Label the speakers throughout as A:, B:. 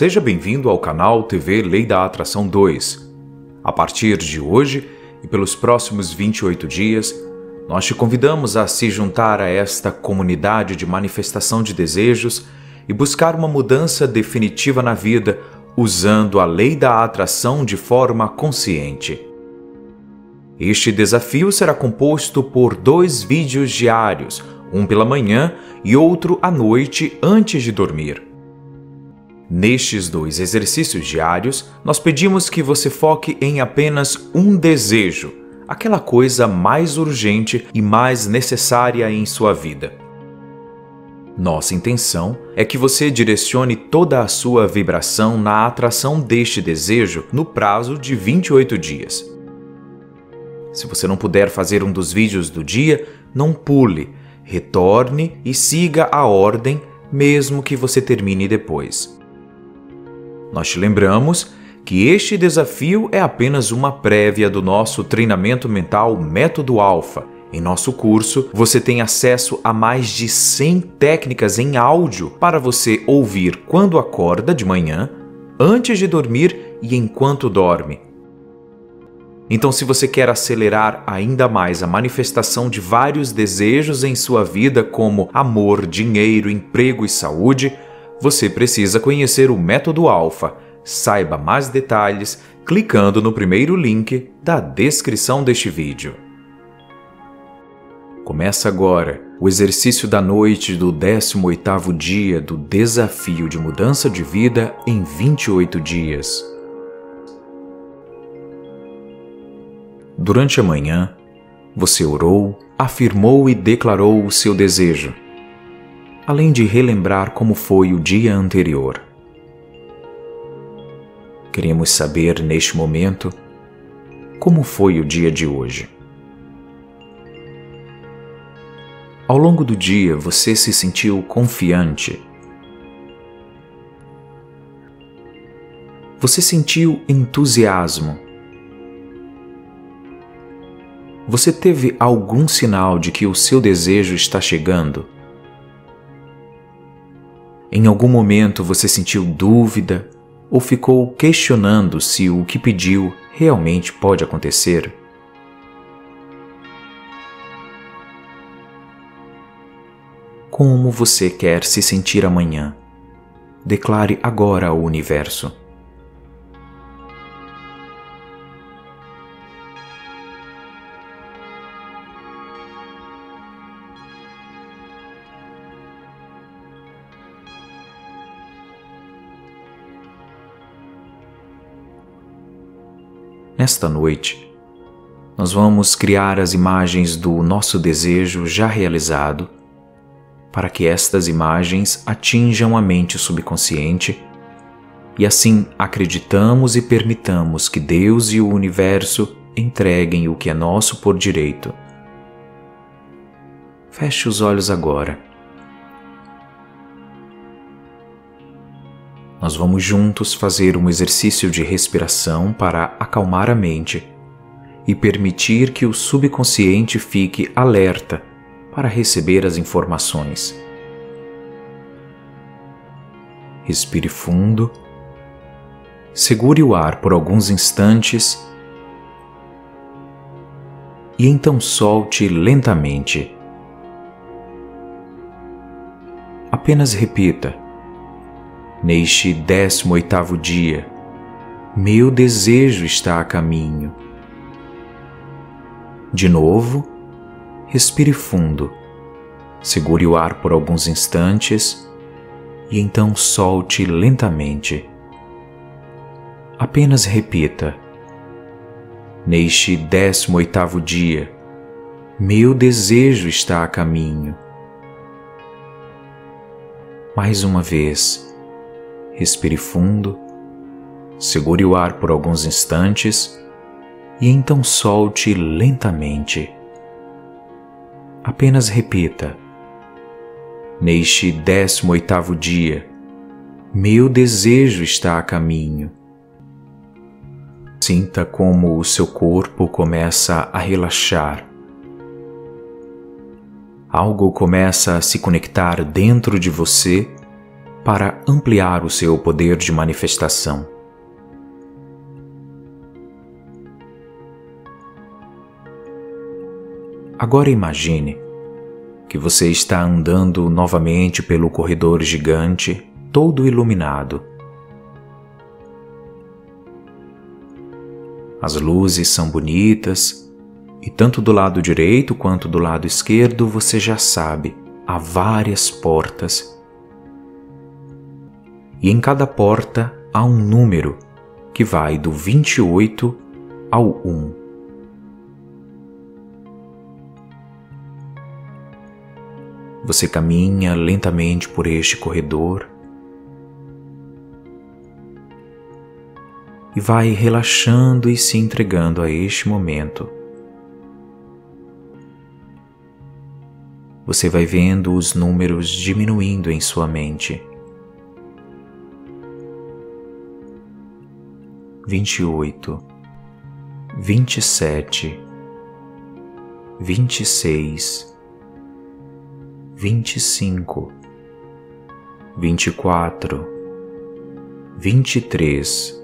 A: Seja bem-vindo ao canal TV Lei da Atração 2. A partir de hoje e pelos próximos 28 dias, nós te convidamos a se juntar a esta comunidade de manifestação de desejos e buscar uma mudança definitiva na vida usando a lei da atração de forma consciente. Este desafio será composto por dois vídeos diários, um pela manhã e outro à noite antes de dormir. Nestes dois exercícios diários, nós pedimos que você foque em apenas um desejo, aquela coisa mais urgente e mais necessária em sua vida. Nossa intenção é que você direcione toda a sua vibração na atração deste desejo no prazo de 28 dias. Se você não puder fazer um dos vídeos do dia, não pule, retorne e siga a ordem, mesmo que você termine depois. Nós te lembramos que este desafio é apenas uma prévia do nosso treinamento mental Método Alpha. Em nosso curso, você tem acesso a mais de 100 técnicas em áudio para você ouvir quando acorda de manhã, antes de dormir e enquanto dorme. Então, se você quer acelerar ainda mais a manifestação de vários desejos em sua vida, como amor, dinheiro, emprego e saúde, você precisa conhecer o método Alpha. Saiba mais detalhes clicando no primeiro link da descrição deste vídeo. Começa agora o exercício da noite do 18º dia do desafio de mudança de vida em 28 dias. Durante a manhã, você orou, afirmou e declarou o seu desejo além de relembrar como foi o dia anterior. Queremos saber neste momento como foi o dia de hoje. Ao longo do dia você se sentiu confiante. Você sentiu entusiasmo. Você teve algum sinal de que o seu desejo está chegando? Em algum momento você sentiu dúvida ou ficou questionando se o que pediu realmente pode acontecer? Como você quer se sentir amanhã? Declare agora ao universo. Nesta noite, nós vamos criar as imagens do nosso desejo já realizado, para que estas imagens atinjam a mente subconsciente e assim acreditamos e permitamos que Deus e o universo entreguem o que é nosso por direito. Feche os olhos agora nós vamos juntos fazer um exercício de respiração para acalmar a mente e permitir que o subconsciente fique alerta para receber as informações. Respire fundo, segure o ar por alguns instantes e então solte lentamente. Apenas repita neste décimo oitavo dia, meu desejo está a caminho. De novo, respire fundo, segure o ar por alguns instantes e então solte lentamente. Apenas repita: Neste décimo oitavo dia, meu desejo está a caminho. Mais uma vez, respire fundo, segure o ar por alguns instantes e então solte lentamente. Apenas repita: Neste décimo oitavo dia, meu desejo está a caminho. Sinta como o seu corpo começa a relaxar. Algo começa a se conectar dentro de você para ampliar o seu poder de manifestação. Agora imagine que você está andando novamente pelo corredor gigante, todo iluminado. As luzes são bonitas e tanto do lado direito quanto do lado esquerdo você já sabe, há várias portas. E em cada porta há um número que vai do 28 ao 1. Você caminha lentamente por este corredor e vai relaxando e se entregando a este momento. Você vai vendo os números diminuindo em sua mente. 28, 27, 26, 25, 24, 23,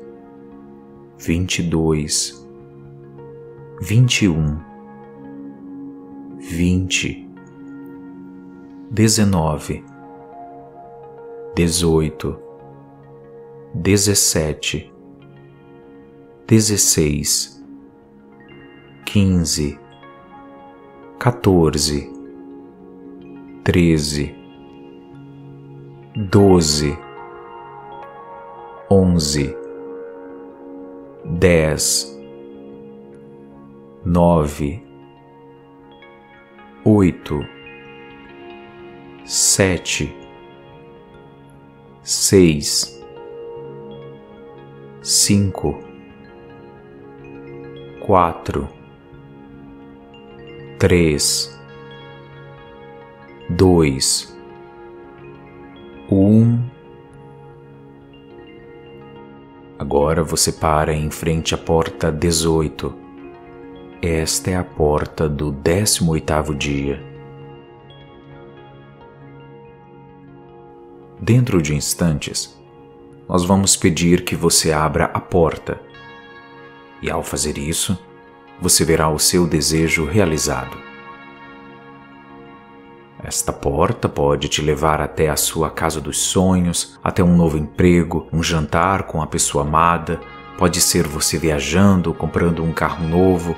A: 22, 21, 20, 19, 18, 17, dezesseis, quinze, quatorze treze, doze, onze, dez, nove, oito, sete, seis, cinco, quatro, três dois, um. Agora você para em frente à porta 18. Esta é a porta do 18º dia. Dentro de instantes, nós vamos pedir que você abra a porta. E ao fazer isso, você verá o seu desejo realizado. Esta porta pode te levar até a sua casa dos sonhos, até um novo emprego, um jantar com a pessoa amada, pode ser você viajando comprando um carro novo.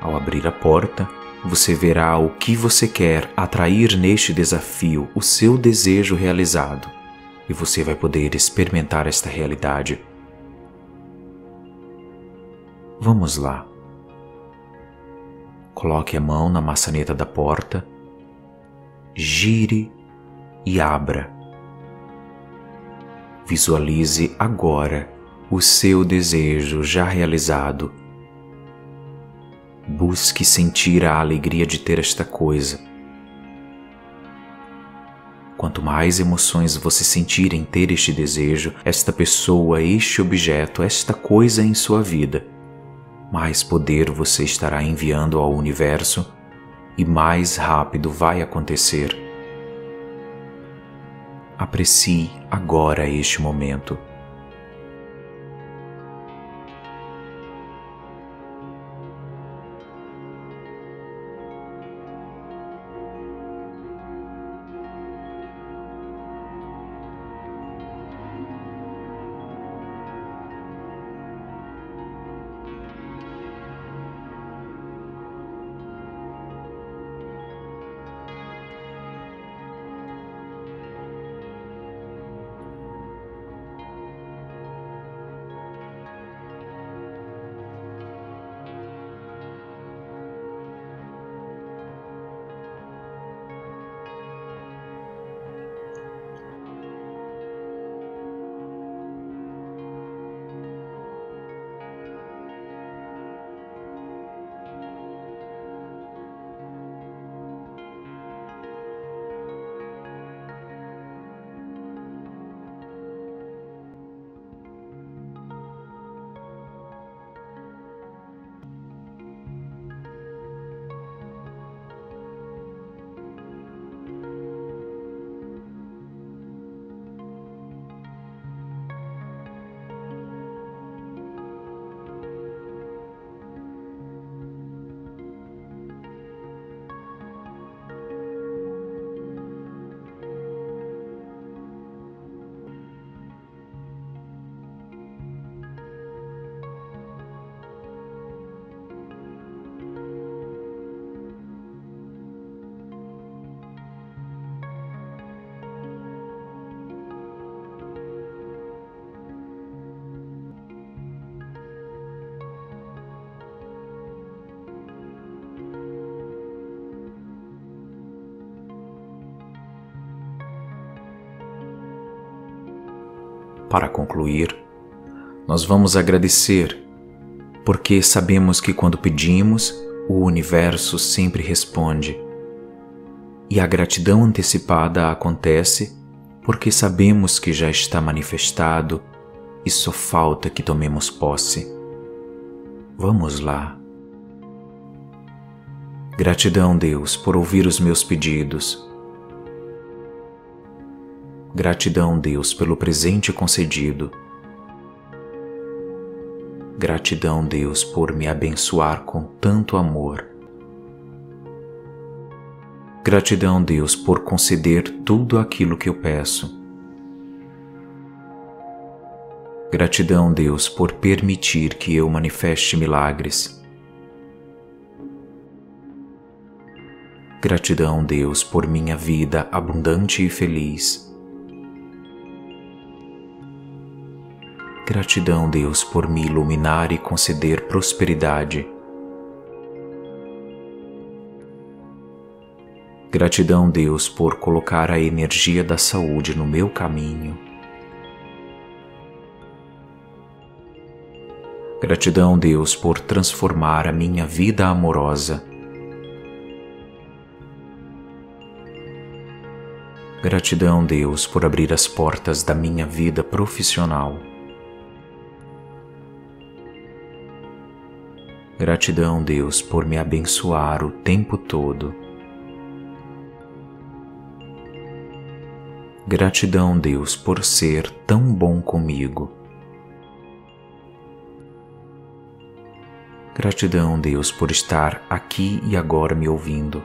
A: Ao abrir a porta, você verá o que você quer atrair neste desafio, o seu desejo realizado, e você vai poder experimentar esta realidade. Vamos lá. Coloque a mão na maçaneta da porta gire e abra. Visualize agora o seu desejo já realizado. Busque sentir a alegria de ter esta coisa. Quanto mais emoções você sentir em ter este desejo, esta pessoa, este objeto, esta coisa em sua vida, mais poder você estará enviando ao universo e mais rápido vai acontecer. Aprecie agora este momento. Para concluir, nós vamos agradecer, porque sabemos que quando pedimos, o universo sempre responde. E a gratidão antecipada acontece porque sabemos que já está manifestado e só falta que tomemos posse. Vamos lá. Gratidão, Deus, por ouvir os meus pedidos. Gratidão, Deus, pelo presente concedido. Gratidão, Deus, por me abençoar com tanto amor. Gratidão, Deus, por conceder tudo aquilo que eu peço. Gratidão, Deus, por permitir que eu manifeste milagres. Gratidão, Deus, por minha vida abundante e feliz. Gratidão, Deus, por me iluminar e conceder prosperidade. Gratidão, Deus, por colocar a energia da saúde no meu caminho. Gratidão, Deus, por transformar a minha vida amorosa. Gratidão, Deus, por abrir as portas da minha vida profissional. Gratidão, Deus, por me abençoar o tempo todo. Gratidão, Deus, por ser tão bom comigo. Gratidão, Deus, por estar aqui e agora me ouvindo.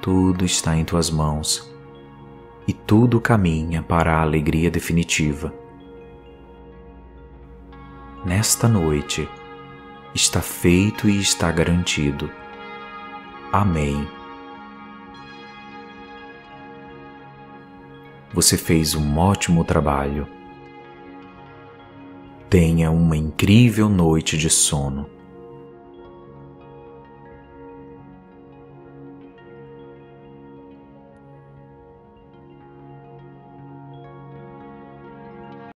A: tudo está em tuas mãos e tudo caminha para a alegria definitiva. Nesta noite está feito e está garantido. Amém. Você fez um ótimo trabalho. Tenha uma incrível noite de sono.